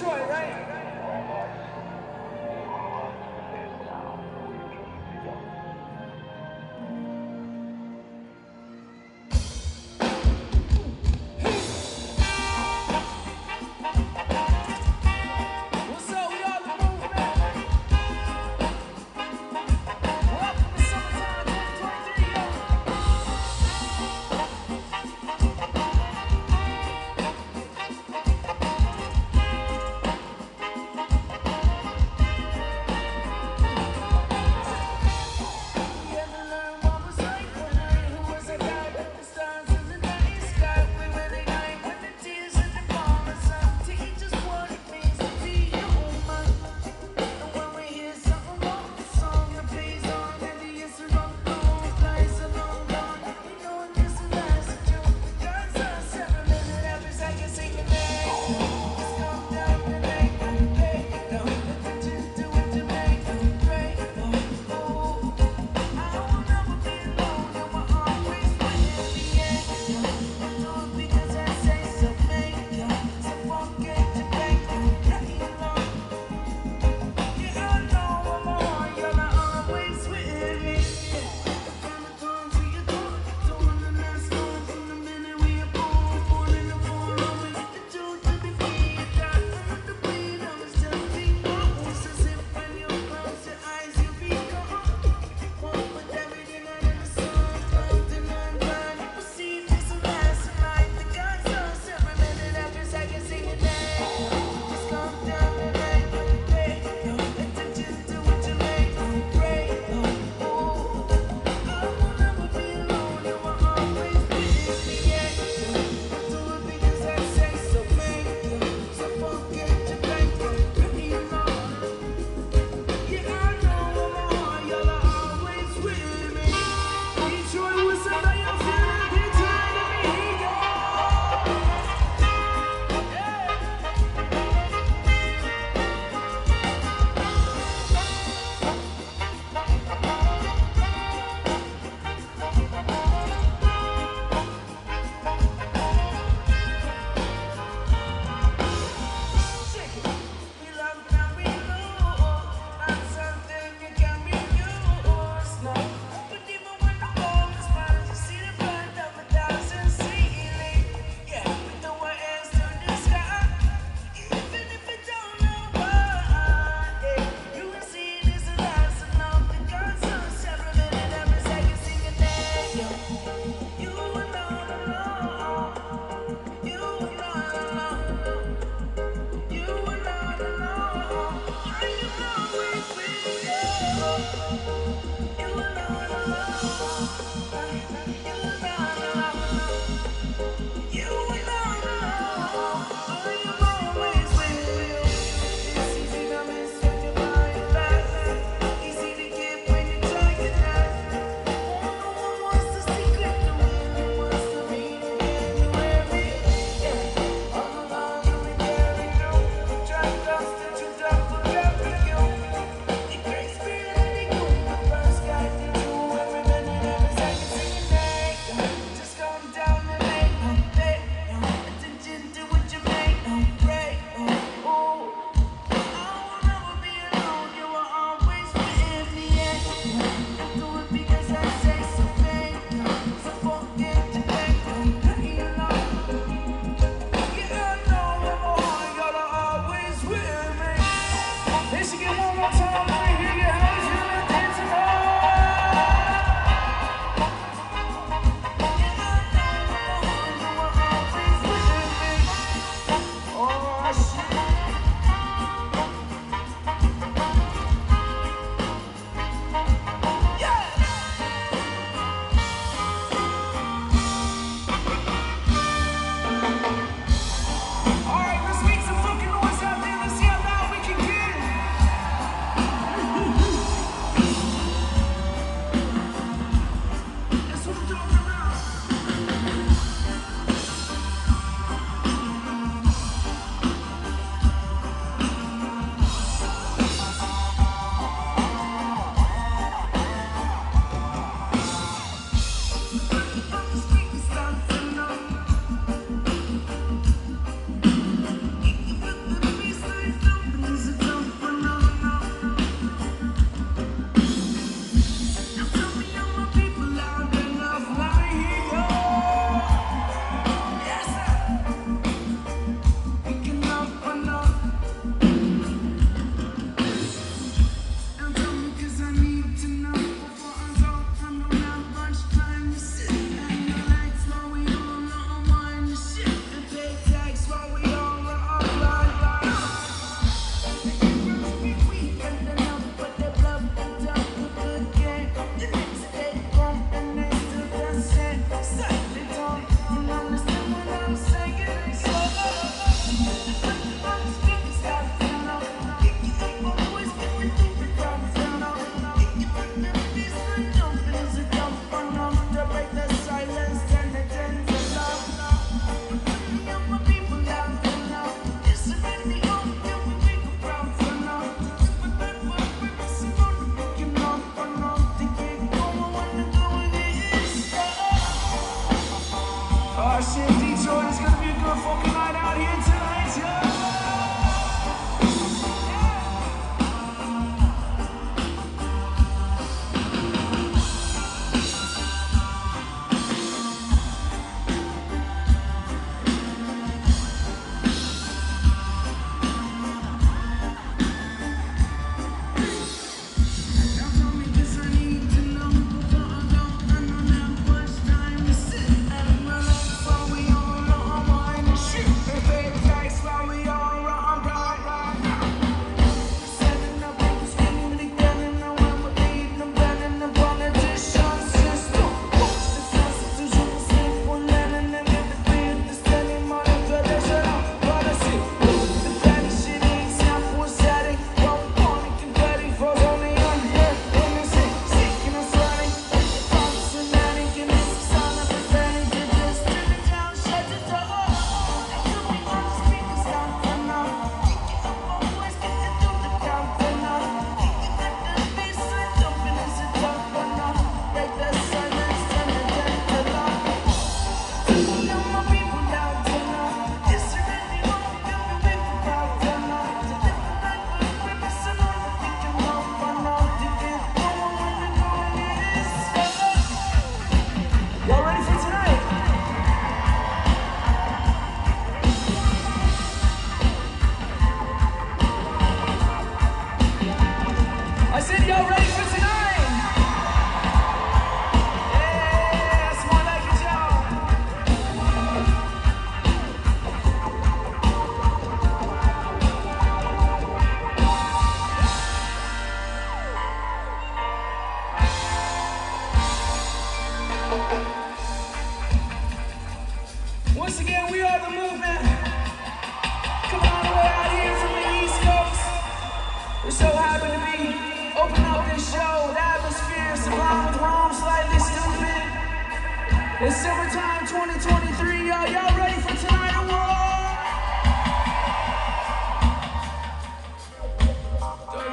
Detroit, right?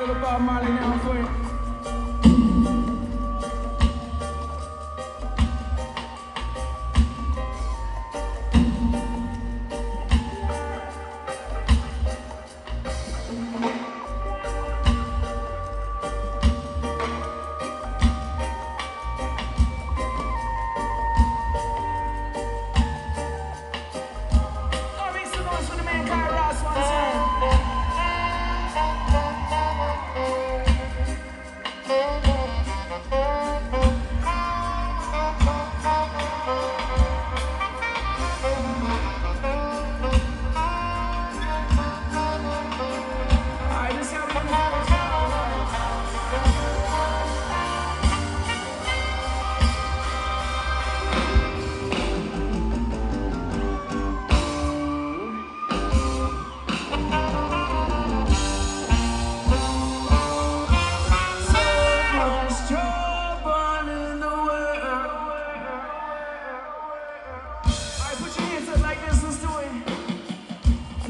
Europa, Mali, now I'm free.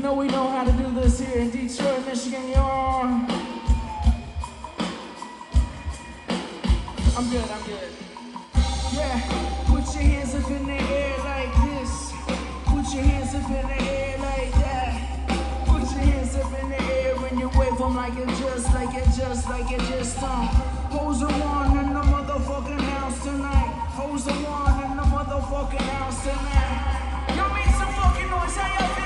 know we know how to do this here in Detroit, Michigan, y'all. I'm good, I'm good. Yeah, put your hands up in the air like this. Put your hands up in the air like that. Put your hands up in the air when you wave them like it just, like it just, like it just, um. Hoes are one in the motherfucking house tonight. Hoes are one in the motherfucking house tonight. Y'all make some fucking noise, how y'all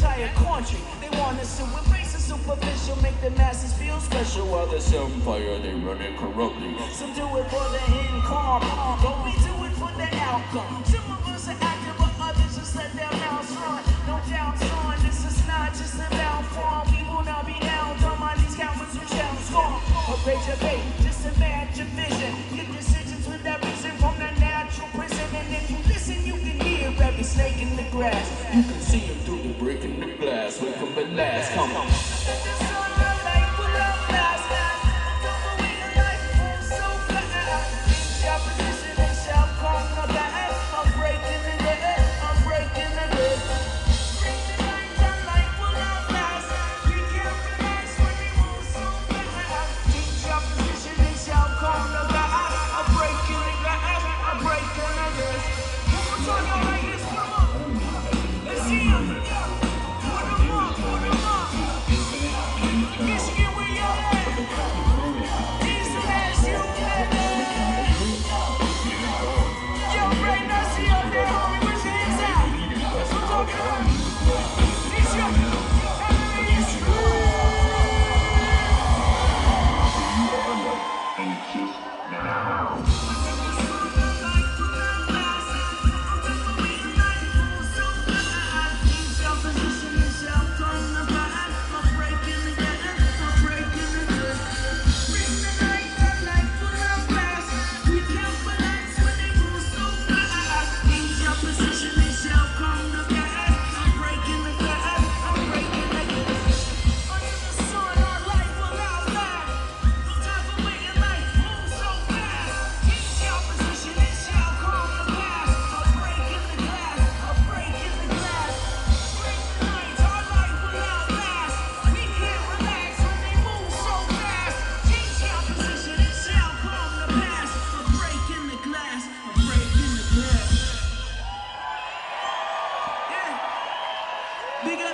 entire country. They want us to embrace the superficial, make the masses feel special, while the fire, they run it corruptly. Some do it for the income, but we do it for the outcome. Some of us are active, but others just let their mouths run. No doubt, son, this is not just about fun. We will not be held on by these cowards who shall scorn. Or rage your bait, just imagine vision. Get decisions snake in the grass. You can see him through the break in the glass. We come at last, come on.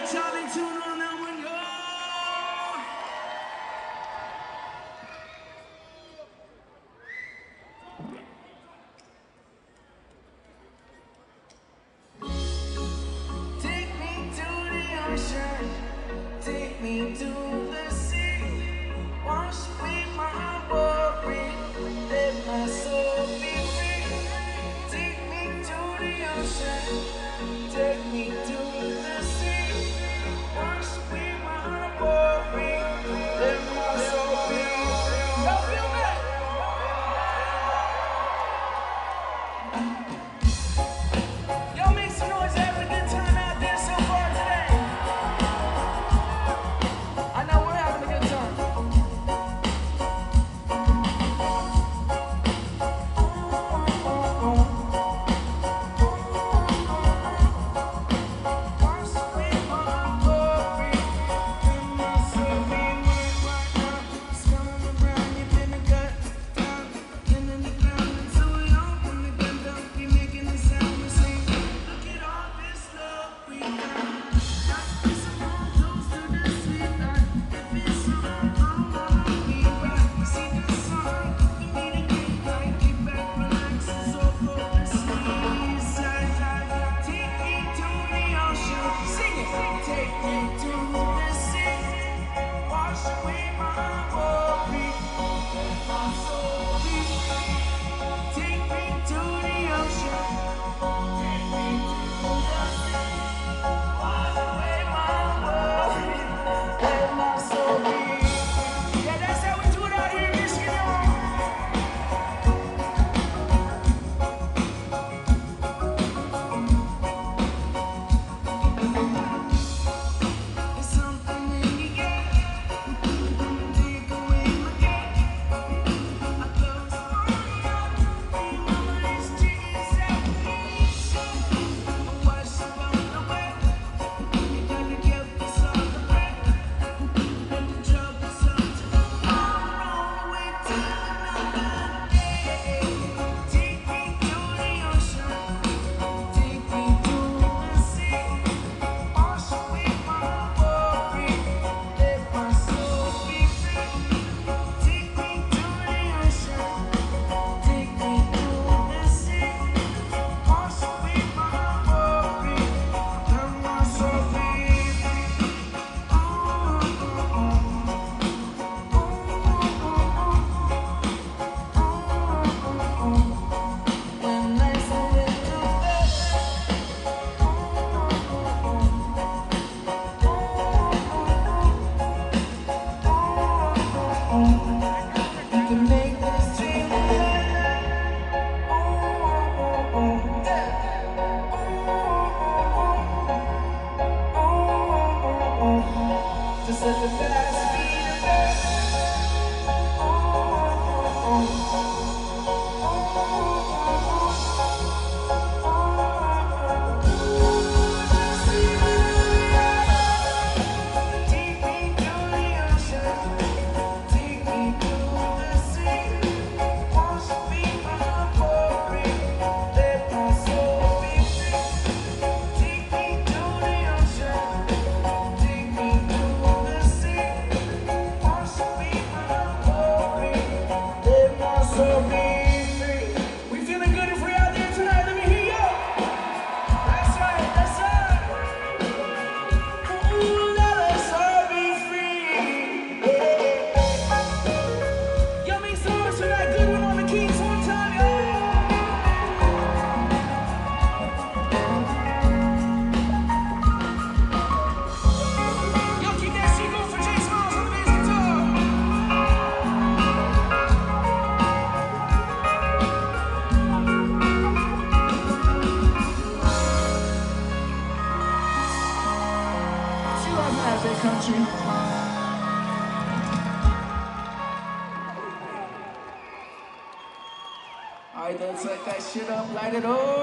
Charlie Tune to set the light it up.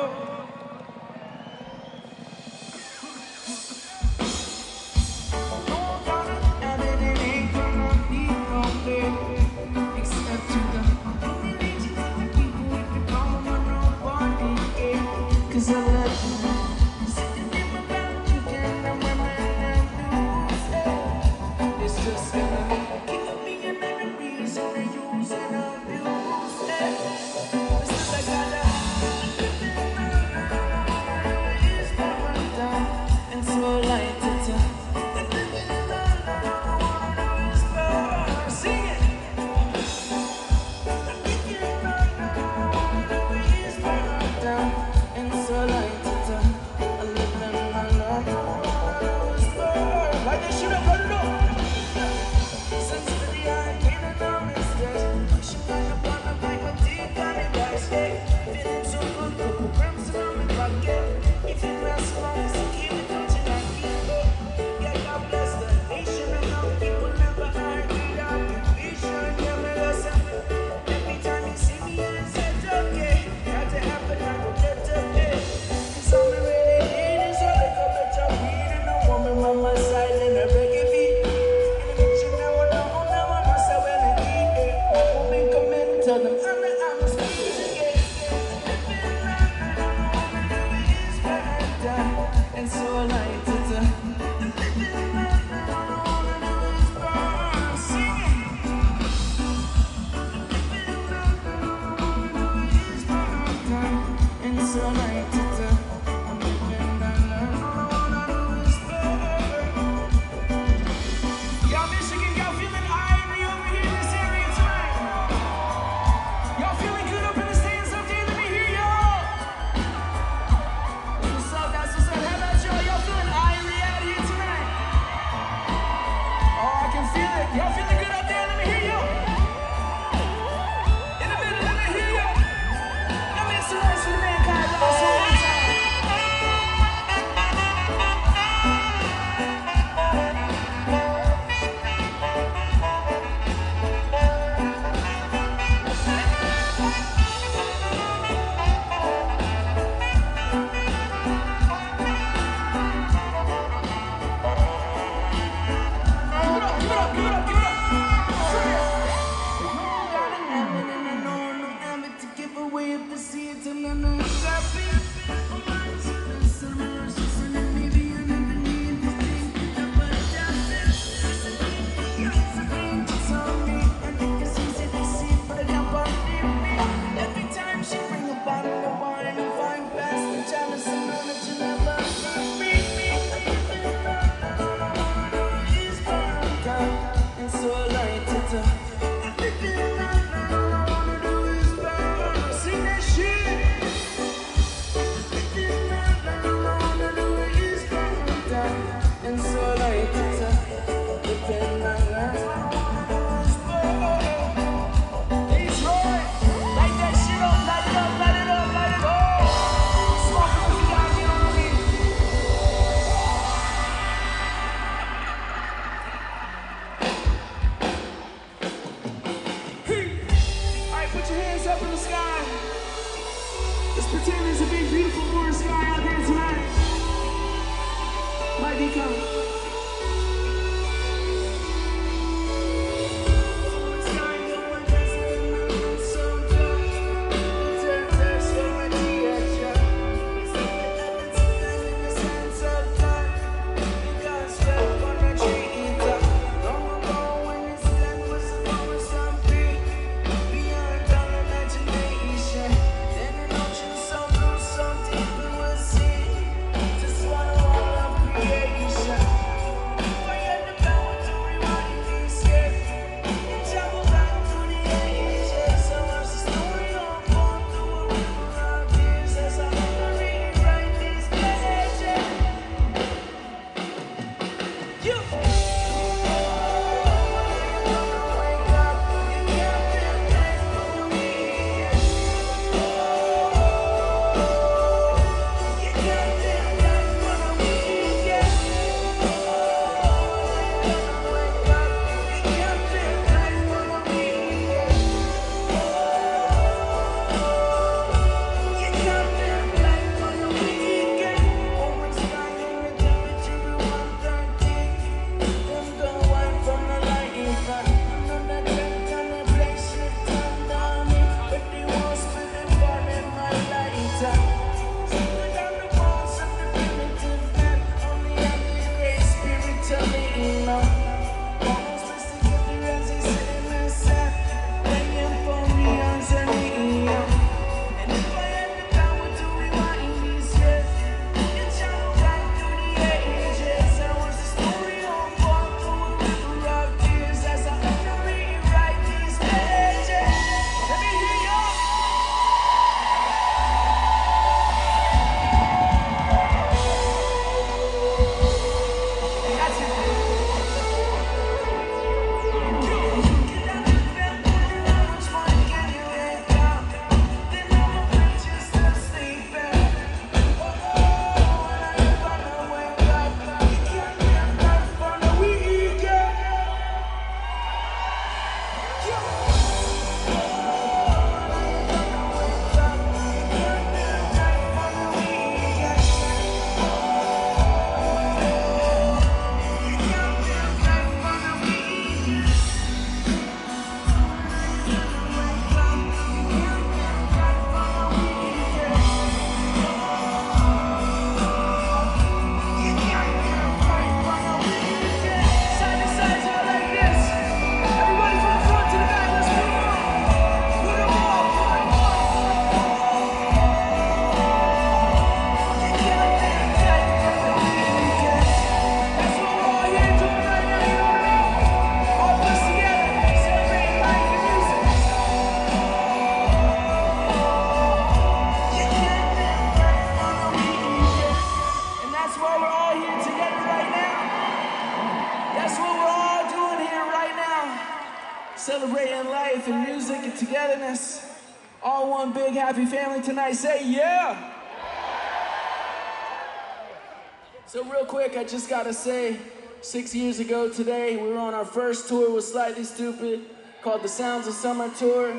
quick, I just gotta say, six years ago today, we were on our first tour with Slightly Stoopid called the Sounds of Summer Tour.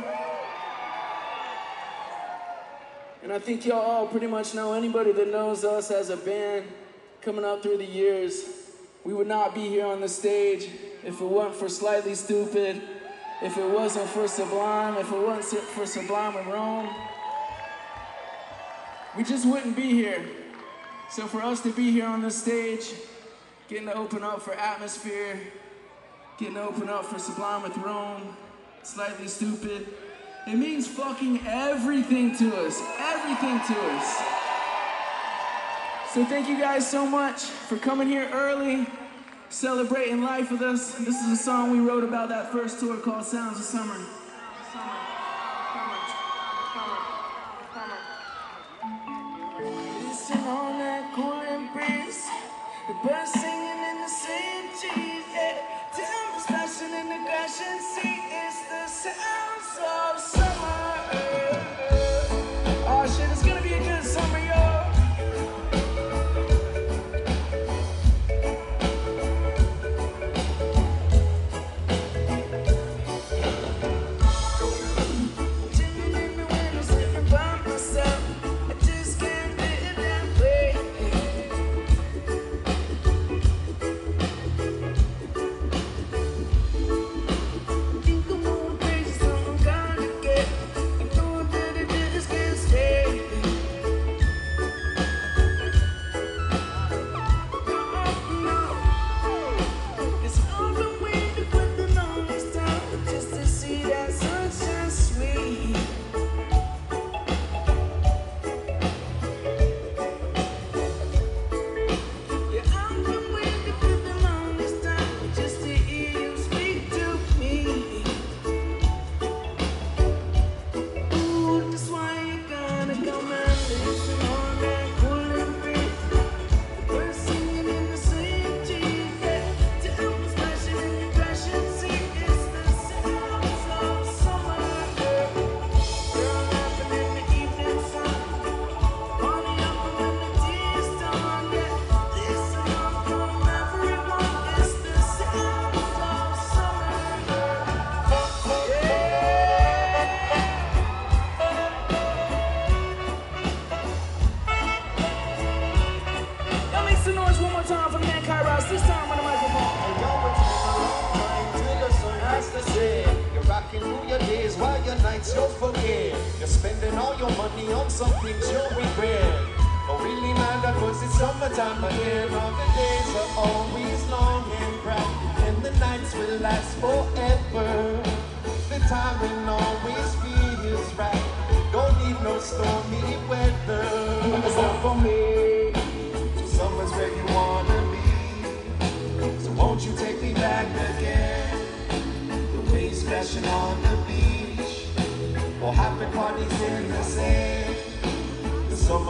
And I think y'all all pretty much know anybody that knows us as a band coming up through the years. We would not be here on the stage if it weren't for Slightly Stoopid, if it wasn't for Sublime, if it wasn't for Sublime and Rome. We just wouldn't be here. So for us to be here on this stage, getting to open up for Atmosphere, getting to open up for Sublime with Rome, Slightly Stoopid, it means fucking everything to us. Everything to us. So thank you guys so much for coming here early, celebrating life with us. This is a song we wrote about that first tour called Sounds of Summer. person.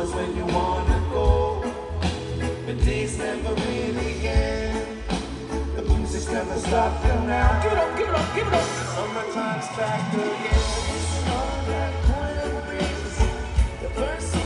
always when you wanna go. the days never really end. The music's never stopped till now. Give it up, give it up, give it up. Summertime's back again. It's all that kind of breeze. The first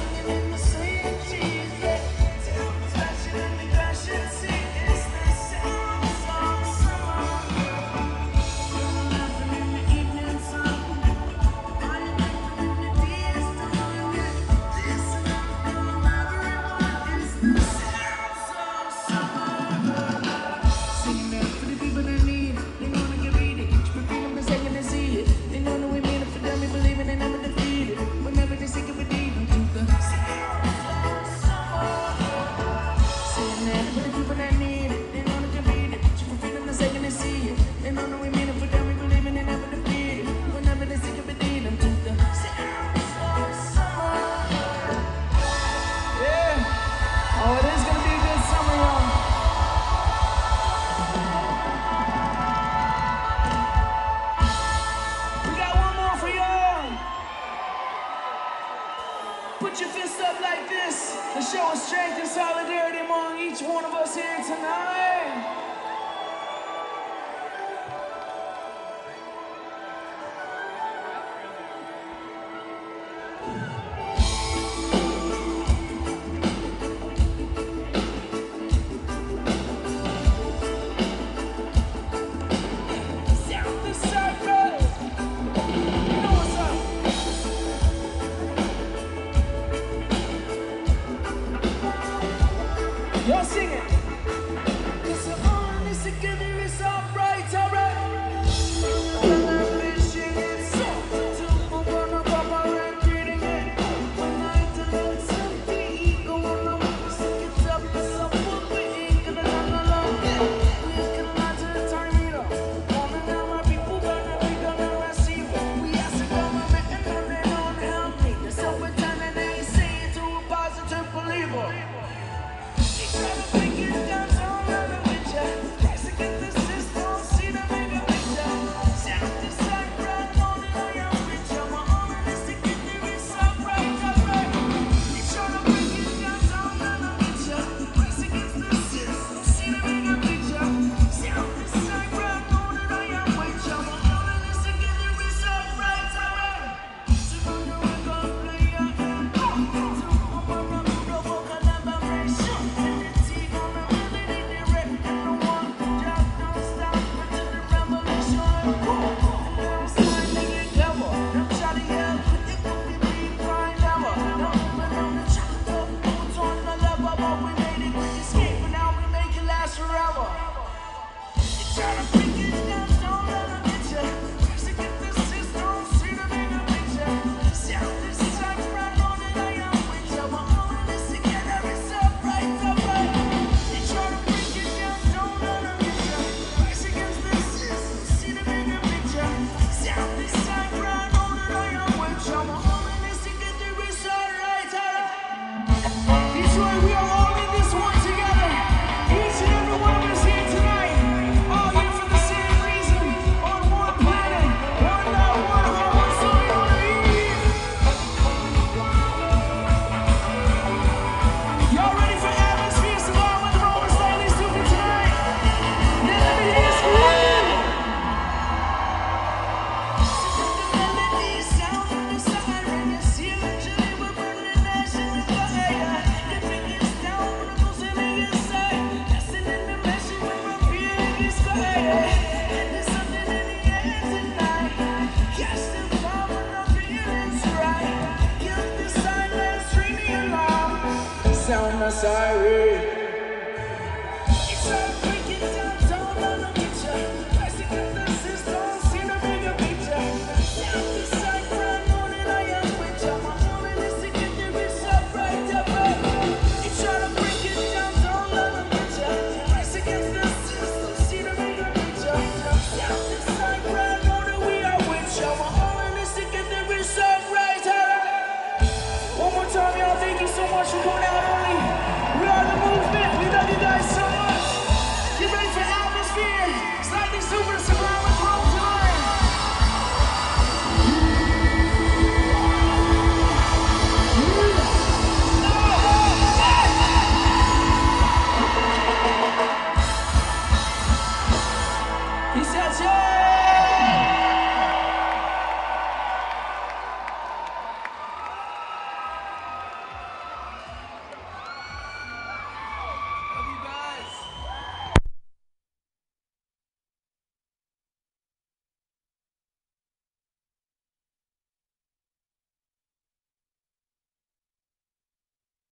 so much